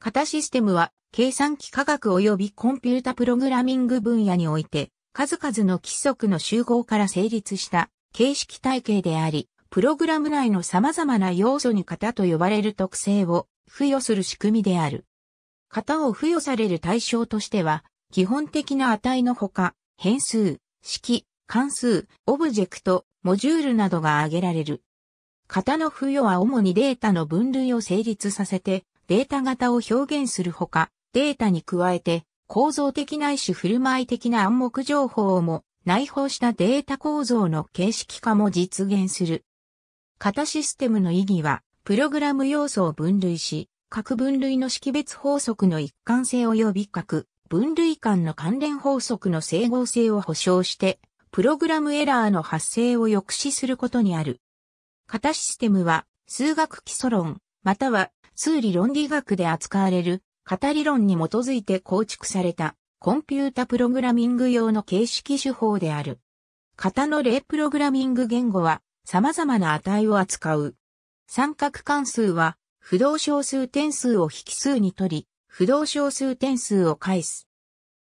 型システムは計算機科学及びコンピュータプログラミング分野において数々の規則の集合から成立した形式体系であり、プログラム内の様々な要素に型と呼ばれる特性を付与する仕組みである。型を付与される対象としては、基本的な値のほか、変数、式、関数、オブジェクト、モジュールなどが挙げられる。型の付与は主にデータの分類を成立させて、データ型を表現するほか、データに加えて、構造的ないし振る舞い的な暗黙情報をも内包したデータ構造の形式化も実現する。型システムの意義は、プログラム要素を分類し、各分類の識別法則の一貫性及び各分類間の関連法則の整合性を保証して、プログラムエラーの発生を抑止することにある。型システムは、数学基礎論、または数理論理学で扱われる型理論に基づいて構築されたコンピュータプログラミング用の形式手法である。型の例プログラミング言語は様々な値を扱う。三角関数は不動小数点数を引数に取り、不動小数点数を返す。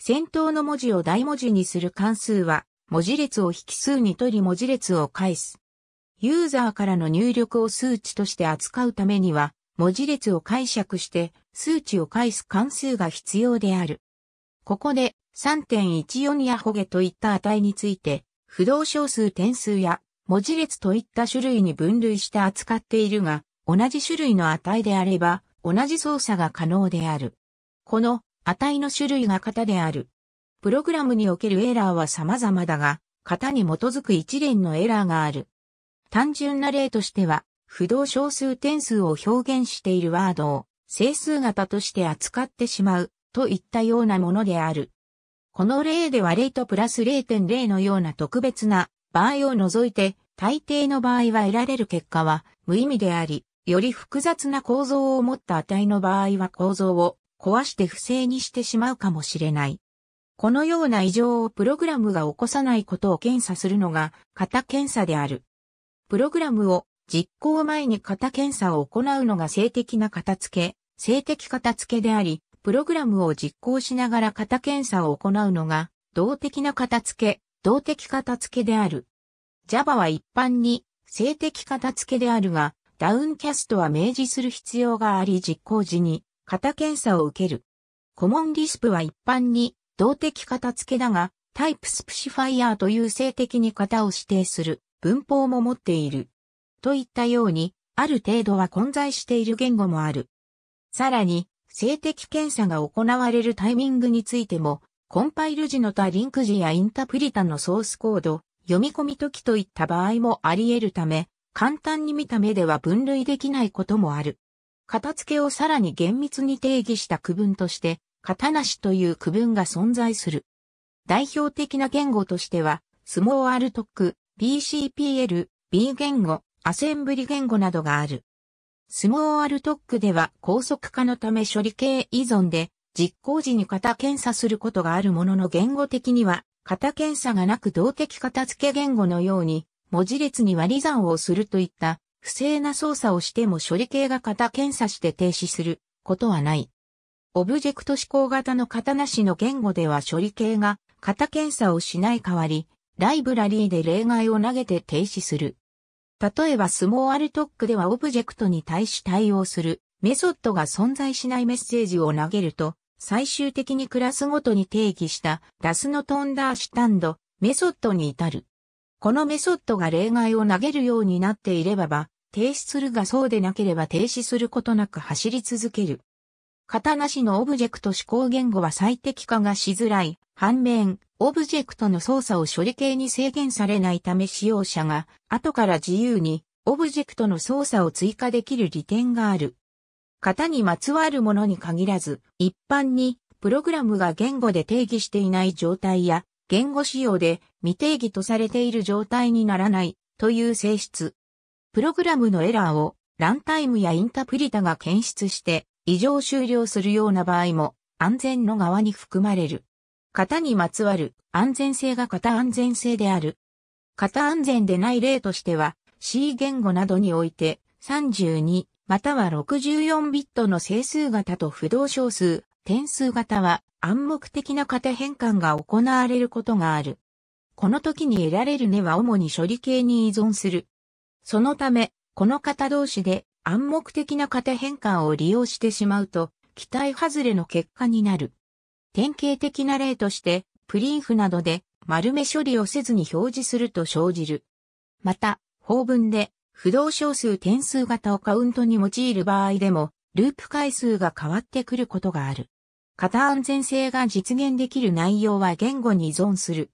先頭の文字を大文字にする関数は文字列を引数に取り文字列を返す。ユーザーからの入力を数値として扱うためには文字列を解釈して数値を返す関数が必要である。ここで3.14やホゲといった値について、不動小数点数や文字列といった種類に分類して扱っているが、同じ種類の値であれば、同じ操作が可能である。この値の種類が型である。プログラムにおけるエラーは様々だが、型に基づく一連のエラーがある。単純な例としては、不動小数点数を表現しているワードを整数型として扱ってしまうといったようなものである。この例では0とプラス0.0のような特別な場合を除いて、大抵の場合は得られる結果は無意味であり、より複雑な構造を持った値の場合は構造を壊して不正にしてしまうかもしれない。このような異常をプログラムが起こさないことを検査するのが型検査である。プログラムを実行前に型検査を行うのが性的な型付け、性的型付けであり、プログラムを実行しながら型検査を行うのが、動的な型付け、動的型付けである。Java は一般に性的型付けであるが、ダウンキャストは明示する必要があり実行時に型検査を受ける。コモンリスプは一般に動的型付けだが、タイプスプシファイヤーという性的に型を指定する文法も持っている。といったように、ある程度は混在している言語もある。さらに、性的検査が行われるタイミングについても、コンパイル時の他リンク時やインタプリタのソースコード、読み込み時といった場合もあり得るため、簡単に見た目では分類できないこともある。片付けをさらに厳密に定義した区分として、型なしという区分が存在する。代表的な言語としては、スモーアルトック、BCPL、B 言語、アセンブリ言語などがある。スモーアルトックでは高速化のため処理系依存で実行時に型検査することがあるものの言語的には型検査がなく動的型付け言語のように文字列に割り算をするといった不正な操作をしても処理系が型検査して停止することはない。オブジェクト指向型の型なしの言語では処理系が型検査をしない代わり、ライブラリーで例外を投げて停止する。例えば Smalltalk ではオブジェクトに対し対応するメソッドが存在しないメッセージを投げると、最終的にクラスごとに定義した doesNotUnderstand メソッドに至る。このメソッドが例外を投げるようになっていればば、停止するがそうでなければ停止することなく走り続ける。型なしのオブジェクト指向言語は最適化がしづらい。反面、オブジェクトの操作を処理系に制限されないため使用者が後から自由にオブジェクトの操作を追加できる利点がある。型にまつわるものに限らず、一般にプログラムが言語で定義していない状態や言語仕様で未定義とされている状態にならないという性質。プログラムのエラーをランタイムやインタプリタが検出して異常終了するような場合も安全の側に含まれる。型にまつわる安全性が型安全性である。型安全でない例としては C 言語などにおいて32または64ビットの整数型と不動小数、点数型は暗黙的な型変換が行われることがある。この時に得られる根は主に処理系に依存する。そのため、この型同士で暗黙的な型変換を利用してしまうと、期待外れの結果になる。典型的な例として、プリンフなどで丸目処理をせずに表示すると生じる。また、法文で不動小数点数型をカウントに用いる場合でも、ループ回数が変わってくることがある。型安全性が実現できる内容は言語に依存する。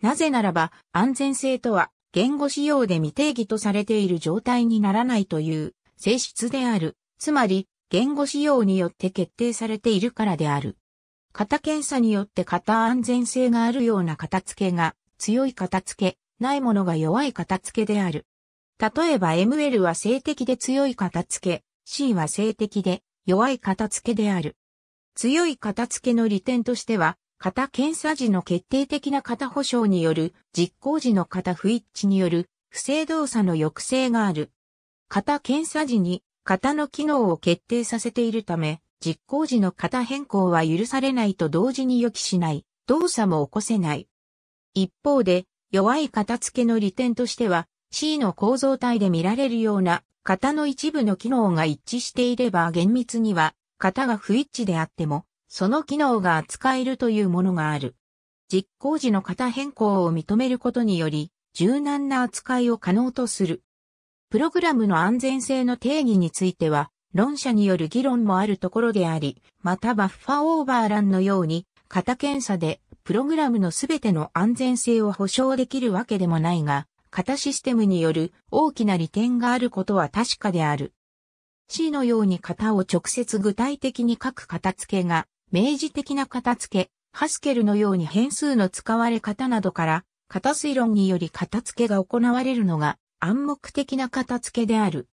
なぜならば、安全性とは、言語仕様で未定義とされている状態にならないという性質である。つまり、言語仕様によって決定されているからである。型検査によって型安全性があるような型付けが強い型付け、ないものが弱い型付けである。例えば ML は性的で強い型付け、C は性的で弱い型付けである。強い型付けの利点としては、型検査時の決定的な型保証による実行時の型不一致による不正動作の抑制がある。型検査時に型の機能を決定させているため、実行時の型変更は許されないと同時に予期しない、動作も起こせない。一方で、弱い型付けの利点としては、C の構造体で見られるような型の一部の機能が一致していれば厳密には型が不一致であっても、その機能が扱えるというものがある。実行時の型変更を認めることにより、柔軟な扱いを可能とする。プログラムの安全性の定義については、論者による議論もあるところであり、またバッファーオーバーランのように、型検査でプログラムのすべての安全性を保証できるわけでもないが、型システムによる大きな利点があることは確かである。C のように型を直接具体的に書く型付けが、明示的な型付け、ハスケルのように変数の使われ方などから、型推論により型付けが行われるのが暗黙的な型付けである。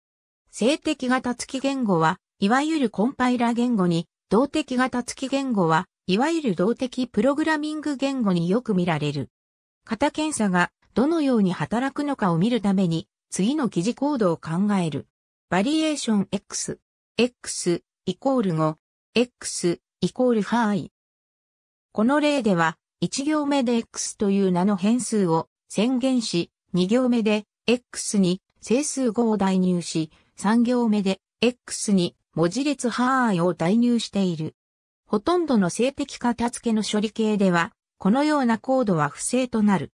静的型付き言語は、いわゆるコンパイラ言語に、動的型付き言語は、いわゆる動的プログラミング言語によく見られる。型検査がどのように働くのかを見るために、次の記事コードを考える。バリエーション X、X イコール5、X イコール範囲。この例では、1行目で X という名の変数を宣言し、2行目で X に整数5を代入し、3行目で X に文字列範囲を代入している。ほとんどの静的片付けの処理系では、このようなコードは不正となる。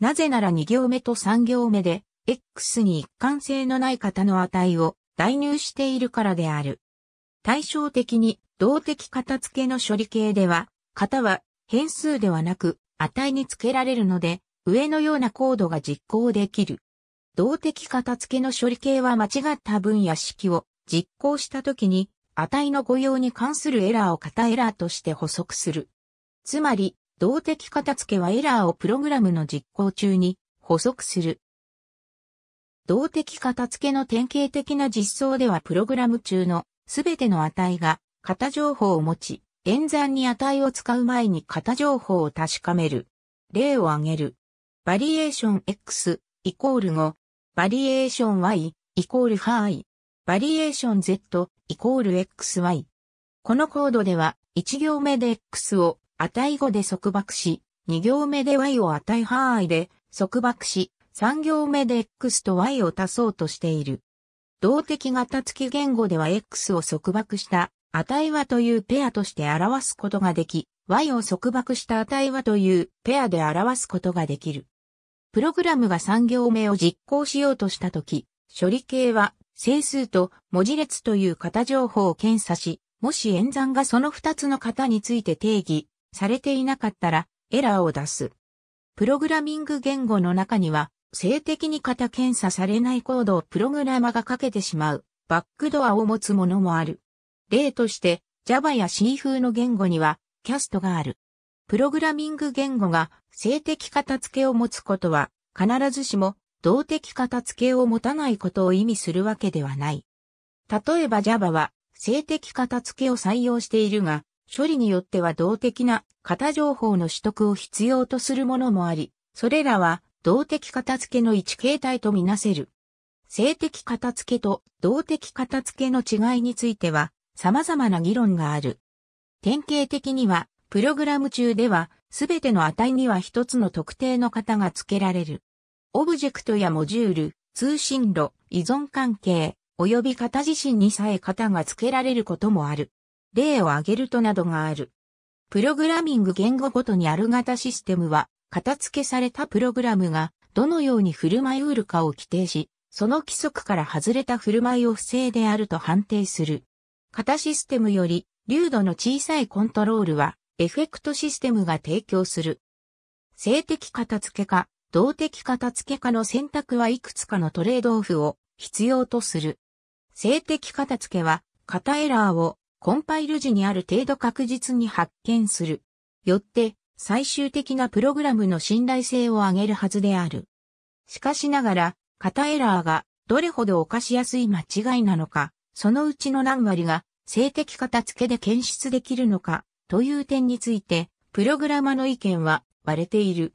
なぜなら2行目と3行目で、X に一貫性のない型の値を代入しているからである。対照的に、動的型付けの処理系では、型は変数ではなく値に付けられるので、上のようなコードが実行できる。動的片付けの処理系は間違った文や式を実行したときに値の誤用に関するエラーを型エラーとして補足する。つまり、動的片付けはエラーをプログラムの実行中に補足する。動的片付けの典型的な実装ではプログラム中のすべての値が型情報を持ち、演算に値を使う前に型情報を確かめる。例を挙げる。バリエーション x イコール5、バリエーション y イコール範囲、バリエーション z イコール xy。このコードでは1行目で x を値5で束縛し、2行目で y を値範囲で束縛し、3行目で x と y を足そうとしている。動的型付き言語では x を束縛した値はというペアとして表すことができ、y を束縛した値はというペアで表すことができる。プログラムが3行目を実行しようとしたとき、処理系は整数と文字列という型情報を検査し、もし演算がその2つの型について定義されていなかったらエラーを出す。プログラミング言語の中には性的に型検査されないコードをプログラマがかけてしまうバックドアを持つものもある。例として Java や C 風の言語にはキャストがある。プログラミング言語が性的片付けを持つことは、必ずしも動的片付けを持たないことを意味するわけではない。例えば Java は性的片付けを採用しているが、処理によっては動的な型情報の取得を必要とするものもあり、それらは動的片付けの一形態とみなせる。性的片付けと動的片付けの違いについては様々な議論がある。典型的には、プログラム中では、すべての値には一つの特定の型が付けられる。オブジェクトやモジュール、通信路、依存関係、及び型自身にさえ型が付けられることもある。例を挙げるとなどがある。プログラミング言語ごとにある型システムは、型付けされたプログラムがどのように振る舞いうるかを規定し、その規則から外れた振る舞いを不正であると判定する。型システムより流度の小さいコントロールは、エフェクトシステムが提供する。性的片付けか、動的片付けかの選択はいくつかのトレードオフを必要とする。性的片付けは、型エラーをコンパイル時にある程度確実に発見する。よって、最終的なプログラムの信頼性を上げるはずである。しかしながら、型エラーがどれほど犯しやすい間違いなのか、そのうちの何割が性的片付けで検出できるのかという点について、プログラマの意見は割れている。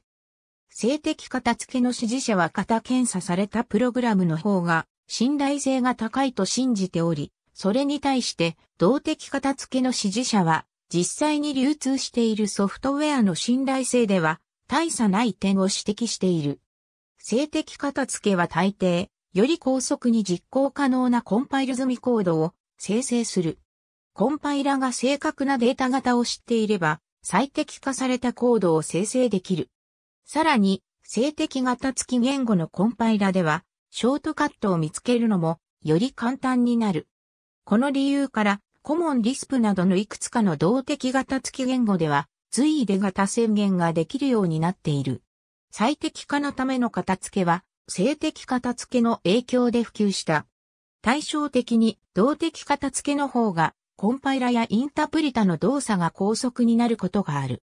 性的片付けの支持者は型検査されたプログラムの方が信頼性が高いと信じており、それに対して動的片付けの支持者は実際に流通しているソフトウェアの信頼性では大差ない点を指摘している。性的片付けは大抵、より高速に実行可能なコンパイル済みコードを生成する。コンパイラが正確なデータ型を知っていれば、最適化されたコードを生成できる。さらに、静的型付き言語のコンパイラでは、ショートカットを見つけるのも、より簡単になる。この理由から、コモンリスプなどのいくつかの動的型付き言語では、随意で型宣言ができるようになっている。最適化のための型付けは、静的型付けの影響で普及した。対照的に動的型付けの方がコンパイラやインタプリタの動作が高速になることがある。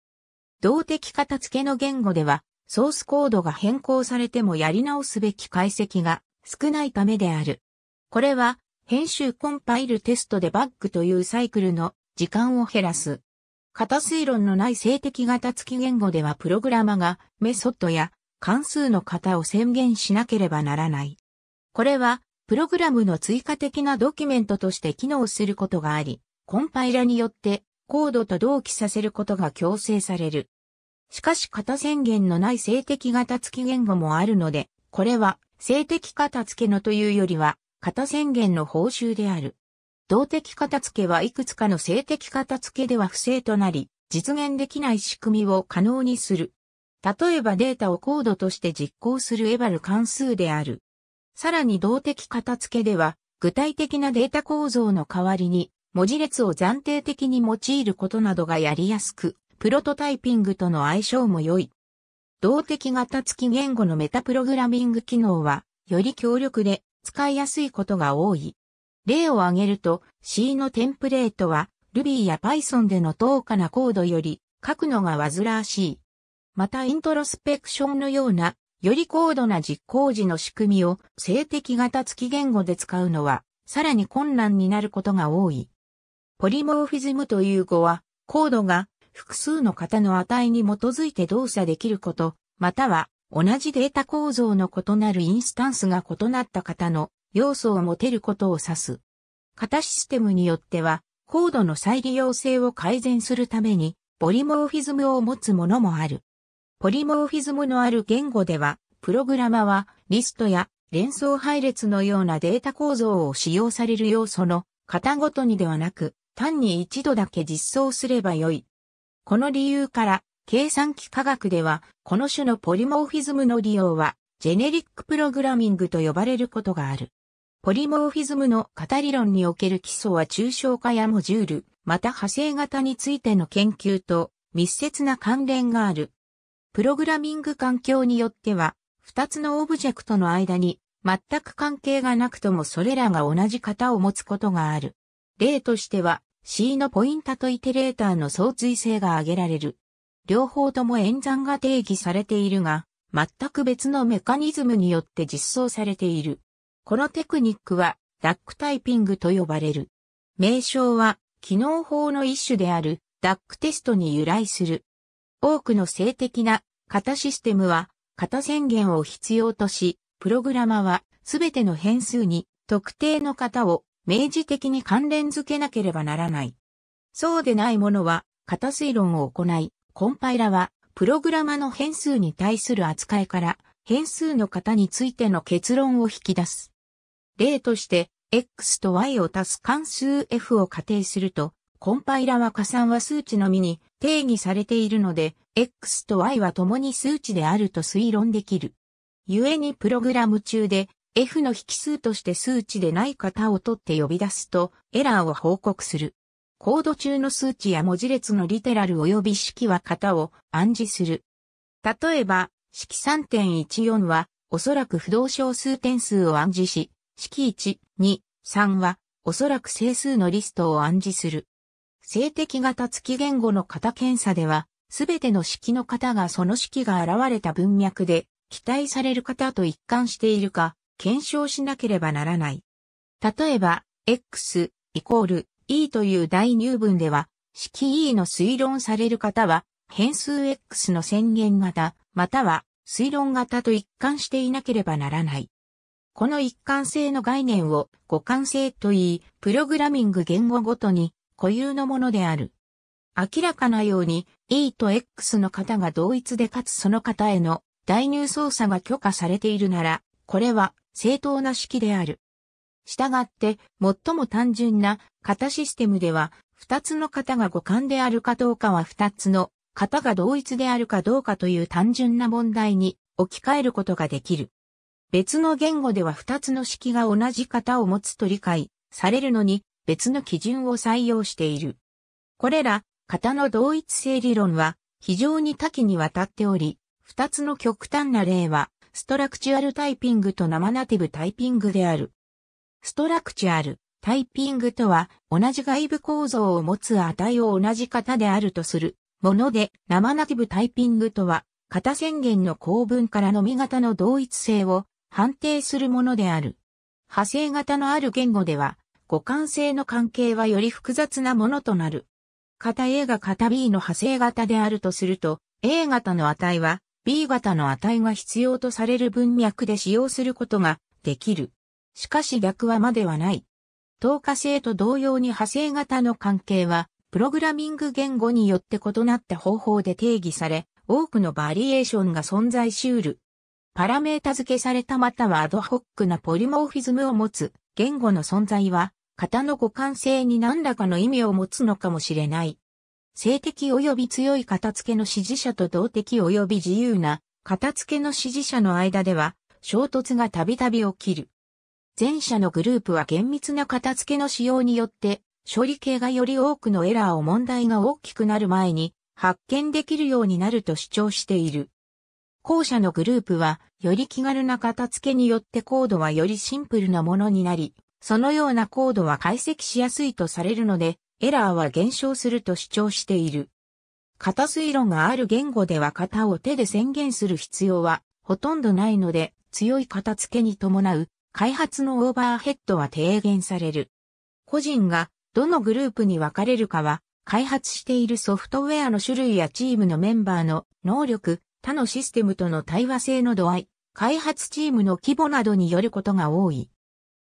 動的片付けの言語では、ソースコードが変更されてもやり直すべき解析が少ないためである。これは、編集コンパイルテストでバッグというサイクルの時間を減らす。型推論のない静的型付き言語ではプログラマがメソッドや関数の型を宣言しなければならない。これは、プログラムの追加的なドキュメントとして機能することがあり、コンパイラによってコードと同期させることが強制される。しかし型宣言のない静的型付き言語もあるので、これは静的型付けのというよりは型宣言の報酬である。動的型付けはいくつかの静的型付けでは不正となり、実現できない仕組みを可能にする。例えばデータをコードとして実行するエバル関数である。さらに動的型付けでは、具体的なデータ構造の代わりに文字列を暫定的に用いることなどがやりやすく、プロトタイピングとの相性も良い。動的型付き言語のメタプログラミング機能は、より強力で使いやすいことが多い。例を挙げると C のテンプレートは Ruby や Python での等価なコードより書くのが煩わしい。またイントロスペクションのようなより高度な実行時の仕組みを静的型付き言語で使うのはさらに困難になることが多い。ポリモーフィズムという語は、コードが複数の型の値に基づいて動作できること、または同じデータ構造の異なるインスタンスが異なった型の要素を持てることを指す。型システムによっては、コードの再利用性を改善するために、ポリモーフィズムを持つものもある。ポリモーフィズムのある言語では、プログラマはリストや連想配列のようなデータ構造を使用される要素の型ごとにではなく、単に一度だけ実装すればよい。この理由から、計算機科学では、この種のポリモーフィズムの利用は、ジェネリックプログラミングと呼ばれることがある。ポリモーフィズムの型理論における基礎は抽象化やモジュール、また派生型についての研究と密接な関連がある。プログラミング環境によっては、二つのオブジェクトの間に全く関係がなくともそれらが同じ型を持つことがある。例としては、C のポインタとイテレーターの相対性が挙げられる。両方とも演算が定義されているが、全く別のメカニズムによって実装されている。このテクニックは、ダックタイピングと呼ばれる。名称は、機能法の一種である、ダックテストに由来する。多くの性的な型システムは、型宣言を必要とし、プログラマはすべての変数に特定の型を明示的に関連付けなければならない。そうでないものは型推論を行い、コンパイラはプログラマの変数に対する扱いから変数の型についての結論を引き出す。例として、x と y を足す関数 f を仮定すると、コンパイラは加算は数値のみに定義されているので、x と y は共に数値であると推論できる。故にプログラム中で f の引数として数値でない型を取って呼び出すとエラーを報告する。コード中の数値や文字列のリテラル及び式は型を暗示する。例えば、式3.14はおそらく不動小数点数を暗示し、式1、2、3はおそらく整数のリストを暗示する。静的型付き言語の型検査では、すべての式の型がその式が現れた文脈で期待される型と一貫しているか検証しなければならない。例えば、x イコール e という大入文では、式 e の推論される型は変数 x の宣言型、または推論型と一貫していなければならない。この一貫性の概念を互換性と言い、プログラミング言語ごとに固有のものである。明らかなように E と X の型が同一でかつその型への代入操作が許可されているなら、これは正当な式である。したがって、最も単純な型システムでは、二つの型が互換であるかどうかは二つの型が同一であるかどうかという単純な問題に置き換えることができる。別の言語では二つの式が同じ型を持つと理解されるのに別の基準を採用している。これら型の同一性理論は非常に多岐にわたっており、二つの極端な例は、ストラクチュアルタイピングと生ナティブタイピングである。ストラクチュアルタイピングとは、同じ外部構造を持つ値を同じ型であるとするもので、生ナティブタイピングとは、型宣言の構文からのみ型の同一性を判定するものである。派生型のある言語では、互換性の関係はより複雑なものとなる。型 A が型 B の派生型であるとすると、A 型の値は B 型の値が必要とされる文脈で使用することができる。しかし逆はまではない。透過性と同様に派生型の関係は、プログラミング言語によって異なった方法で定義され、多くのバリエーションが存在し得る。パラメータ付けされたまたはアドホックなポリモーフィズムを持つ言語の存在は、型の互換性に何らかの意味を持つのかもしれない。性的及び強い型付けの支持者と動的及び自由な型付けの支持者の間では衝突がたびたび起きる。前者のグループは厳密な型付けの使用によって処理系がより多くのエラーを問題が大きくなる前に発見できるようになると主張している。後者のグループはより気軽な型付けによってコードはよりシンプルなものになり、そのようなコードは解析しやすいとされるので、エラーは減少すると主張している。型推論がある言語では型を手で宣言する必要はほとんどないので、強い型付けに伴う開発のオーバーヘッドは低減される。個人がどのグループに分かれるかは、開発しているソフトウェアの種類やチームのメンバーの能力、他のシステムとの対話性の度合い、開発チームの規模などによることが多い。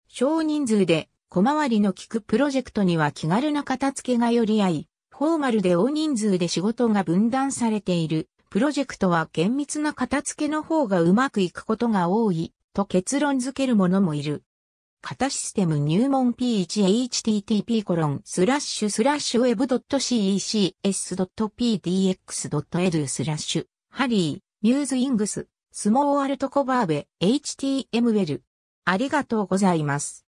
少人数で小回りの利くプロジェクトには気軽な型付けがより合い、フォーマルで大人数で仕事が分断されているプロジェクトは厳密な型付けの方がうまくいくことが多いと結論づける者もいる。型システム入門 P1http コロンスラッシュスラッシュ web.cecs.pdx.edu スラッシュ Harry、Musings、スモーアルトコバーベ、HTML ありがとうございます。